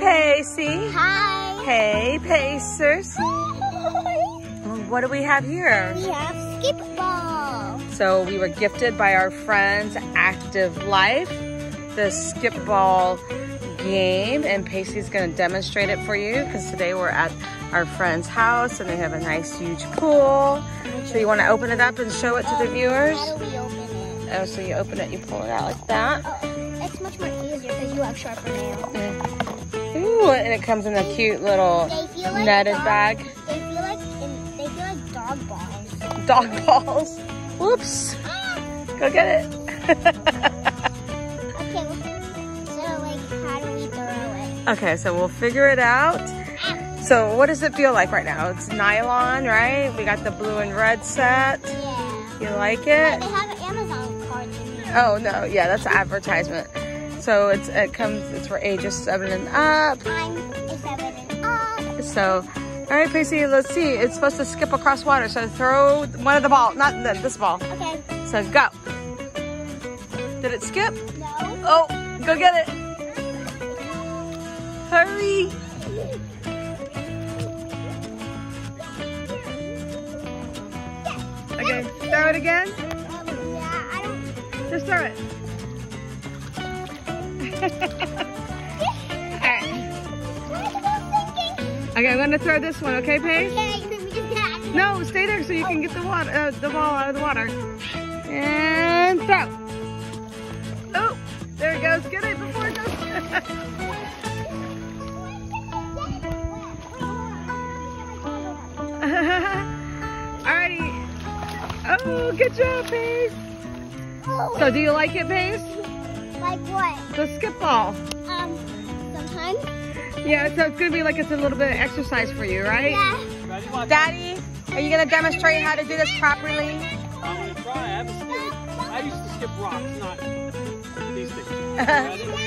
Pacie. Hi. Hey, Pacers. what do we have here? We have skip ball. So we were gifted by our friends Activ Life, the skip ball game, and Pacie's gonna demonstrate it for you because today we're at our friend's house and they have a nice huge pool. So you wanna open it up and show it to the viewers? Oh, so you open it, you pull it out like that. Oh, it's much more easier because you have sharper nails. Ooh, and it comes in a cute little like netted dog, bag. They feel like in, they feel like dog balls. Dog balls. Whoops. Go get it. Okay, well, so like, how do we throw it? okay, so we'll figure it out. Ah, So what does it feel like right now? It's nylon, right? We got the blue and red set. yeah. You like it? They have an Amazon card in here. Oh no, yeah, that's advertisement. So it's it comes it's for ages seven and up. I'm seven and up. So all right, Pacie, let's see. It's supposed to skip across water. So throw one of the ball, not the, this ball. Okay. So go. Did it skip? No. Oh, go get it. Hurry. Okay, throw it again. Um, yeah, I don't. Just throw it. Okay, I'm gonna throw this one, okay, Paige? Okay, let me just get out. No, stay there so you can get the water, uh, the ball out of the water. And throw. Oh, there it goes. Get it before it goes. Alrighty. Oh, good job, Paige. So do you like it, Paige? Like what? The skip ball. Um, sometimes. Yeah, so it's gonna be like it's a little bit of exercise for you, right? Yeah. Daddy, are you gonna demonstrate how to do this properly? I'm gonna try. I haven't skipped. I used to skip rocks, not these things.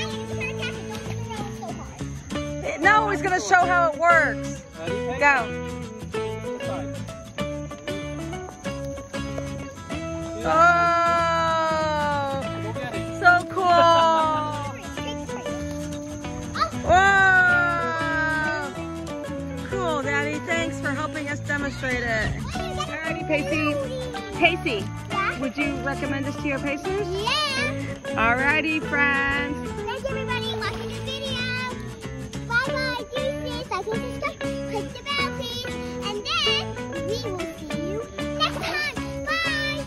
No, he's gonna show how it works. Go. Oh, Thanks for helping us demonstrate it. Alrighty, Pacie. Pacie, Yeah. would you recommend this to your Pacers? Yeah. Alrighty, friends. Thanks everybody watching the video. Bye bye, deuces. I think subscribe, click the bell please, and then we will see you next time. Bye.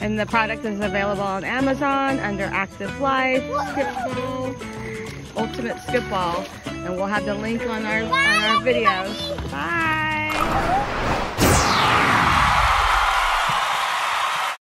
And the product is available on Amazon under Activ Life, Skip Ball, Ultimate Skip Ball. And we'll have the link on our, on our video. Bye.